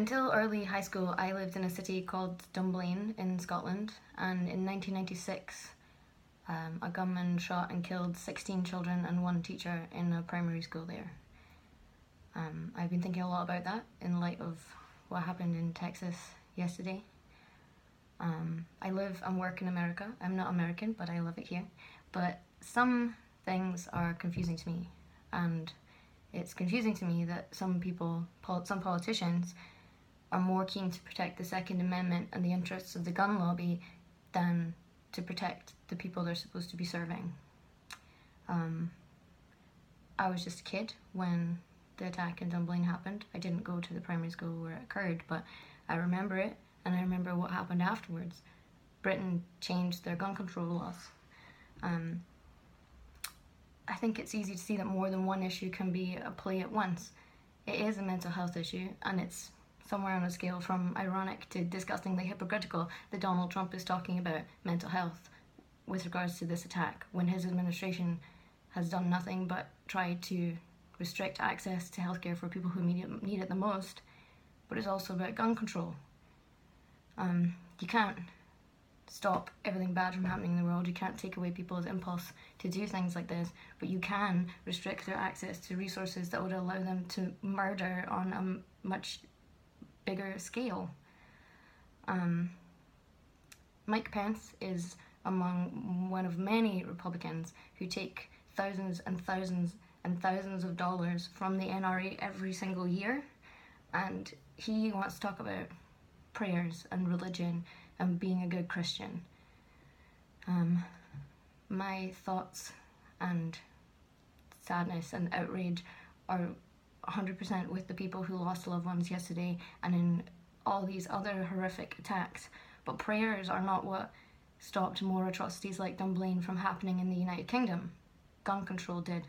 Until early high school, I lived in a city called Dunblane in Scotland, and in 1996, um, a gunman shot and killed 16 children and one teacher in a primary school there. Um, I've been thinking a lot about that in light of what happened in Texas yesterday. Um, I live and work in America. I'm not American, but I love it here. But some things are confusing to me, and it's confusing to me that some people, some politicians, are more keen to protect the Second Amendment and the interests of the gun lobby than to protect the people they're supposed to be serving. Um, I was just a kid when the attack in Dunblane happened. I didn't go to the primary school where it occurred, but I remember it and I remember what happened afterwards. Britain changed their gun control laws. Um, I think it's easy to see that more than one issue can be a play at once. It is a mental health issue, and it's somewhere on a scale from ironic to disgustingly hypocritical that Donald Trump is talking about mental health with regards to this attack when his administration has done nothing but try to restrict access to healthcare for people who need it, the most, but it's also about gun control. Um, you can't stop everything bad from happening in the world. You can't take away people's impulse to do things like this, but you can restrict their access to resources that would allow them to murder on a much bigger scale. Um, Mike Pence is among one of many Republicans who take thousands and thousands and thousands of dollars from the NRA every single year. And he wants to talk about prayers and religion and being a good Christian. Um, my thoughts and sadness and outrage are 100% with the people who lost loved ones yesterday and in all these other horrific attacks. But prayers are not what stopped more atrocities like Dunblane from happening in the United Kingdom. Gun control did.